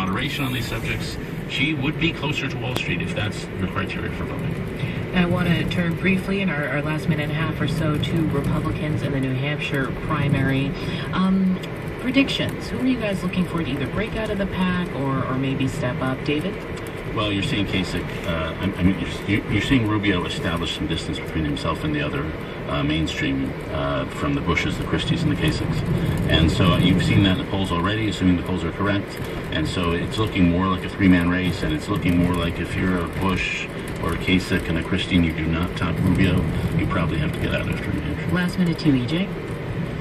moderation on these subjects, she would be closer to Wall Street if that's your criteria for voting. I want to turn briefly in our, our, last minute and a half or so to Republicans in the New Hampshire primary. Um, predictions. Who are you guys looking for to either break out of the pack or, or maybe step up? David? Well, you're seeing Kasich. Uh, I mean, you're, you're, seeing Rubio establish some distance between himself and the other uh, mainstream uh, from the Bushes, the Christies, and the Kasichs. And so you've seen that in the polls already, assuming the polls are correct. And so it's looking more like a three-man race, and it's looking more like if you're a Bush or a Kasich and a Christie and you do not top Rubio, you probably have to get out after New. Last minute to EJ.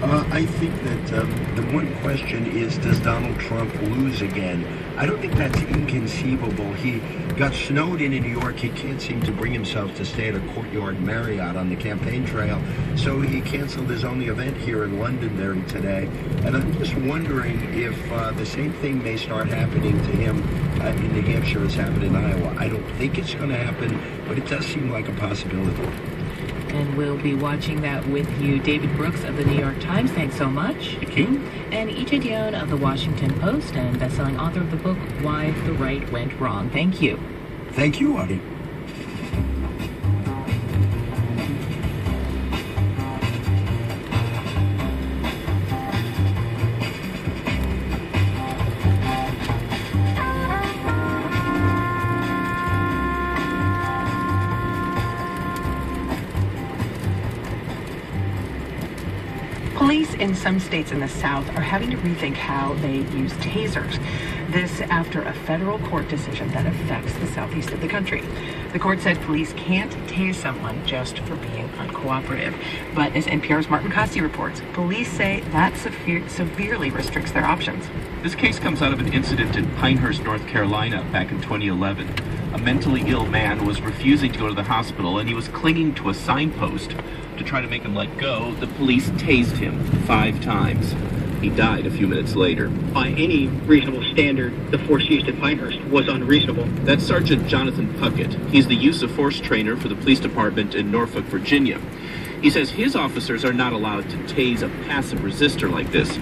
Uh, I think that um, the one question is, does Donald Trump lose again? I don't think that's inconceivable. He got snowed in in New York. He can't seem to bring himself to stay at a Courtyard Marriott on the campaign trail, so he canceled his only event here in Londonderry today. And I'm just wondering if uh, the same thing may start happening to him uh, in New Hampshire as happened in Iowa. I don't think it's going to happen, but it does seem like a possibility and we'll be watching that with you. David Brooks of the New York Times, thanks so much. Thank you. And EJ Dionne of the Washington Post and bestselling author of the book Why the Right Went Wrong. Thank you. Thank you, Audie. Police in some states in the South are having to rethink how they use tasers. This after a federal court decision that affects the southeast of the country. The court said police can't tase someone just for being uncooperative. But as NPR's Martin Kaste reports, police say that severely restricts their options. This case comes out of an incident in Pinehurst, North Carolina back in 2011. A mentally ill man was refusing to go to the hospital and he was clinging to a signpost to try to make him let go, the police tased him five times. He died a few minutes later. By any reasonable standard, the force used at Pinehurst was unreasonable. That's Sergeant Jonathan Puckett. He's the use of force trainer for the police department in Norfolk, Virginia. He says his officers are not allowed to tase a passive resistor like this.